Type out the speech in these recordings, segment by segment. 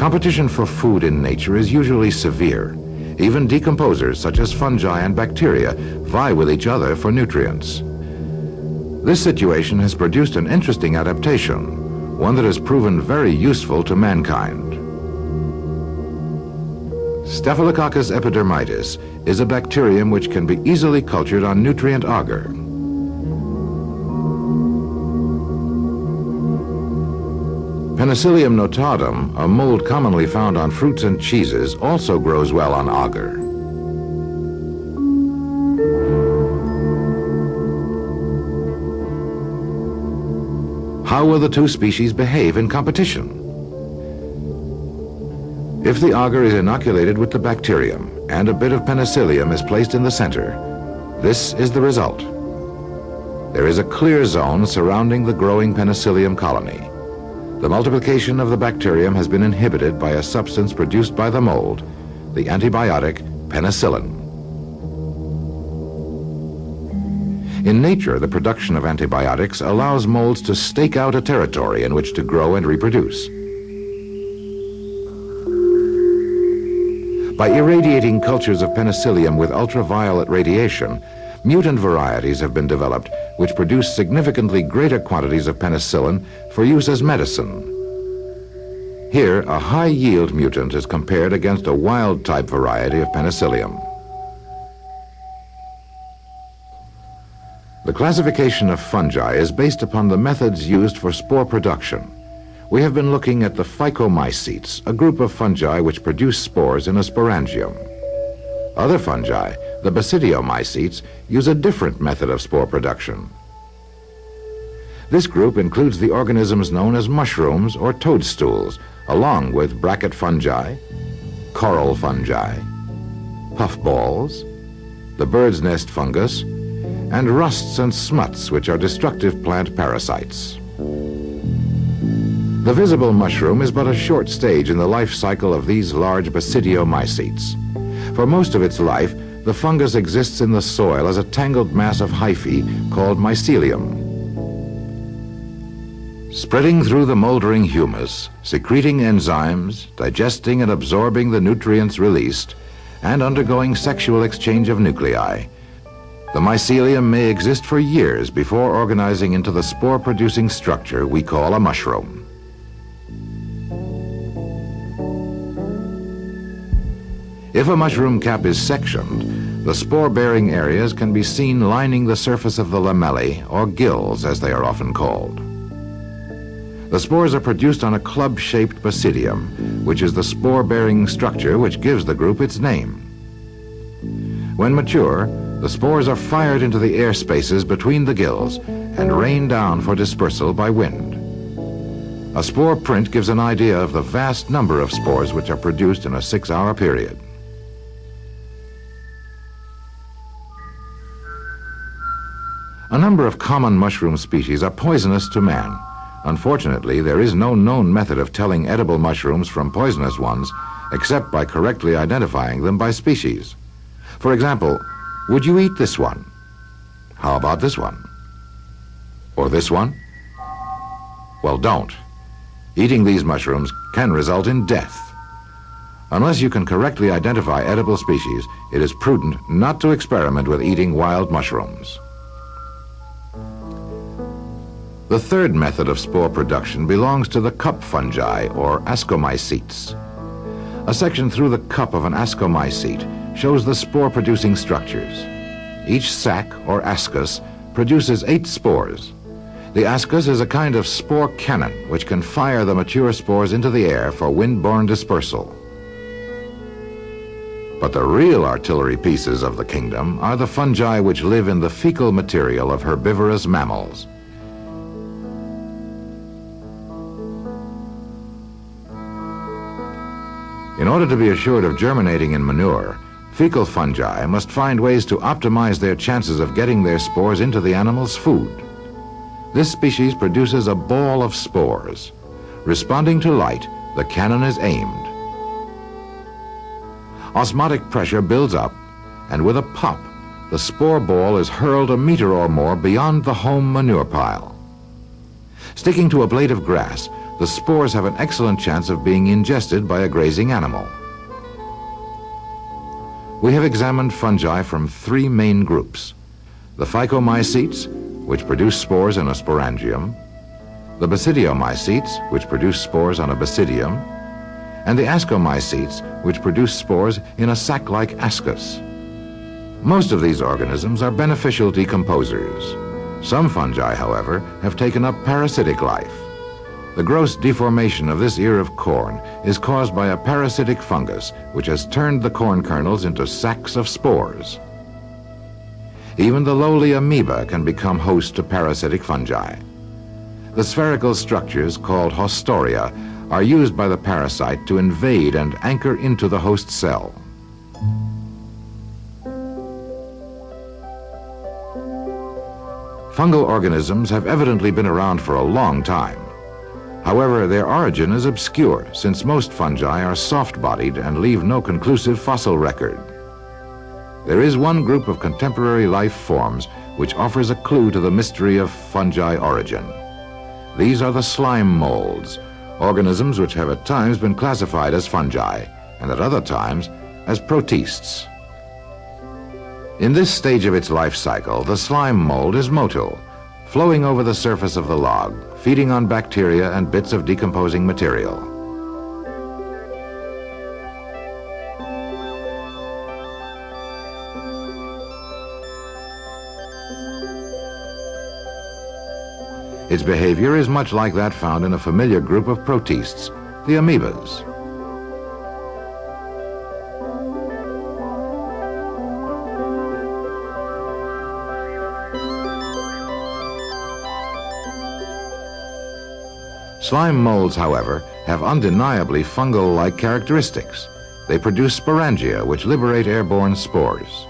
Competition for food in nature is usually severe. Even decomposers such as fungi and bacteria vie with each other for nutrients. This situation has produced an interesting adaptation, one that has proven very useful to mankind. Staphylococcus epidermidis is a bacterium which can be easily cultured on nutrient agar. Penicillium notatum, a mold commonly found on fruits and cheeses, also grows well on agar. How will the two species behave in competition? If the agar is inoculated with the bacterium and a bit of penicillium is placed in the center, this is the result. There is a clear zone surrounding the growing penicillium colony. The multiplication of the bacterium has been inhibited by a substance produced by the mold, the antibiotic penicillin. In nature, the production of antibiotics allows molds to stake out a territory in which to grow and reproduce. By irradiating cultures of penicillium with ultraviolet radiation, mutant varieties have been developed which produce significantly greater quantities of penicillin for use as medicine. Here, a high yield mutant is compared against a wild type variety of penicillium. The classification of fungi is based upon the methods used for spore production. We have been looking at the phycomycetes, a group of fungi which produce spores in a sporangium. Other fungi, the basidiomycetes, use a different method of spore production. This group includes the organisms known as mushrooms or toadstools, along with bracket fungi, coral fungi, puffballs, the bird's nest fungus, and rusts and smuts, which are destructive plant parasites. The visible mushroom is but a short stage in the life cycle of these large basidiomycetes. For most of its life, the fungus exists in the soil as a tangled mass of hyphae called mycelium. Spreading through the moldering humus, secreting enzymes, digesting and absorbing the nutrients released, and undergoing sexual exchange of nuclei, the mycelium may exist for years before organizing into the spore-producing structure we call a mushroom. If a mushroom cap is sectioned, the spore-bearing areas can be seen lining the surface of the lamellae, or gills as they are often called. The spores are produced on a club-shaped basidium, which is the spore-bearing structure which gives the group its name. When mature, the spores are fired into the air spaces between the gills and rain down for dispersal by wind. A spore print gives an idea of the vast number of spores which are produced in a six-hour period. A number of common mushroom species are poisonous to man. Unfortunately, there is no known method of telling edible mushrooms from poisonous ones except by correctly identifying them by species. For example, would you eat this one? How about this one? Or this one? Well, don't. Eating these mushrooms can result in death. Unless you can correctly identify edible species, it is prudent not to experiment with eating wild mushrooms. The third method of spore production belongs to the cup fungi, or ascomycetes. A section through the cup of an ascomycete shows the spore-producing structures. Each sac, or ascus, produces eight spores. The ascus is a kind of spore cannon which can fire the mature spores into the air for wind-borne dispersal. But the real artillery pieces of the kingdom are the fungi which live in the fecal material of herbivorous mammals. Order to be assured of germinating in manure, fecal fungi must find ways to optimize their chances of getting their spores into the animal's food. This species produces a ball of spores. Responding to light, the cannon is aimed. Osmotic pressure builds up, and with a pop, the spore ball is hurled a meter or more beyond the home manure pile. Sticking to a blade of grass, the spores have an excellent chance of being ingested by a grazing animal. We have examined fungi from three main groups. The phycomycetes, which produce spores in a sporangium, the basidiomycetes, which produce spores on a basidium, and the ascomycetes, which produce spores in a sac-like ascus. Most of these organisms are beneficial decomposers. Some fungi, however, have taken up parasitic life. The gross deformation of this ear of corn is caused by a parasitic fungus which has turned the corn kernels into sacs of spores. Even the lowly amoeba can become host to parasitic fungi. The spherical structures called haustoria are used by the parasite to invade and anchor into the host cell. Fungal organisms have evidently been around for a long time. However, their origin is obscure since most fungi are soft-bodied and leave no conclusive fossil record. There is one group of contemporary life forms which offers a clue to the mystery of fungi origin. These are the slime molds, organisms which have at times been classified as fungi and at other times as protists. In this stage of its life cycle, the slime mold is motile, flowing over the surface of the log, feeding on bacteria and bits of decomposing material. Its behavior is much like that found in a familiar group of protists, the amoebas. Slime molds, however, have undeniably fungal-like characteristics. They produce sporangia, which liberate airborne spores.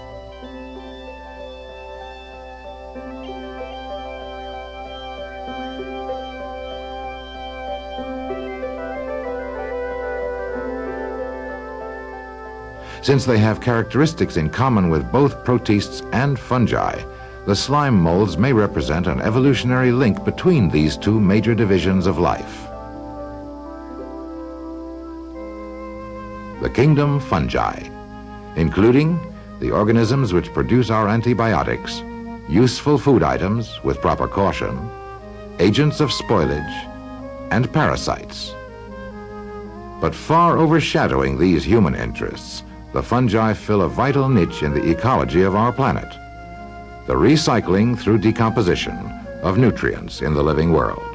Since they have characteristics in common with both protists and fungi, the slime molds may represent an evolutionary link between these two major divisions of life. The kingdom fungi, including the organisms which produce our antibiotics, useful food items with proper caution, agents of spoilage, and parasites. But far overshadowing these human interests, the fungi fill a vital niche in the ecology of our planet the recycling through decomposition of nutrients in the living world.